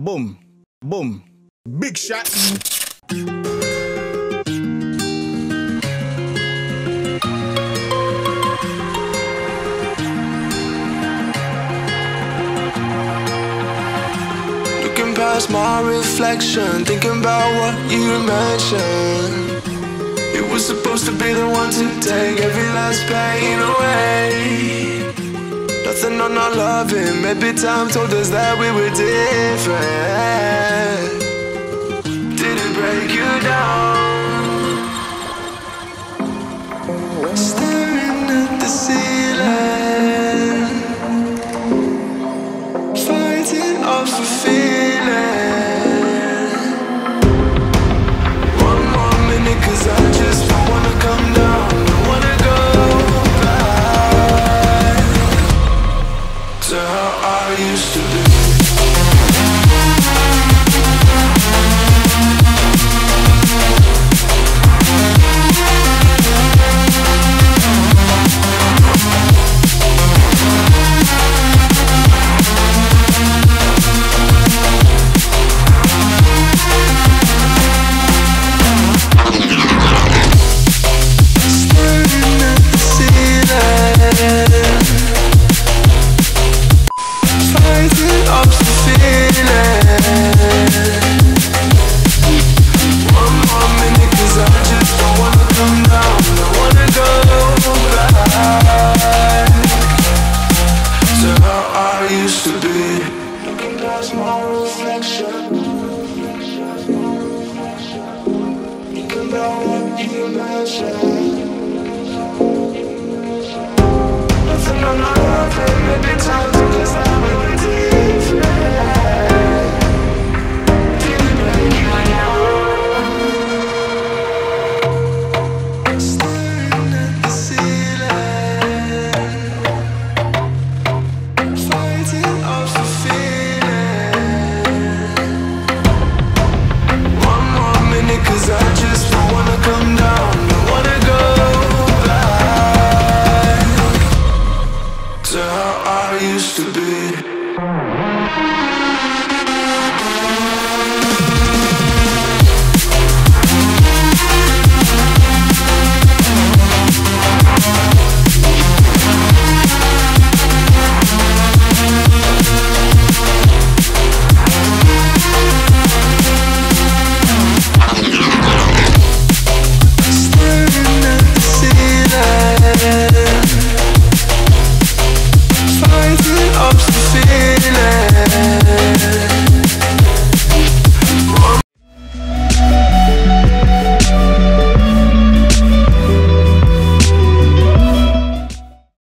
Boom. Boom. Big shot. Looking past my reflection, thinking about what you mentioned. You were supposed to be the one to take every last pain away. Nothing on our loving, maybe time told us that we were different. Nothing on my life, maybe time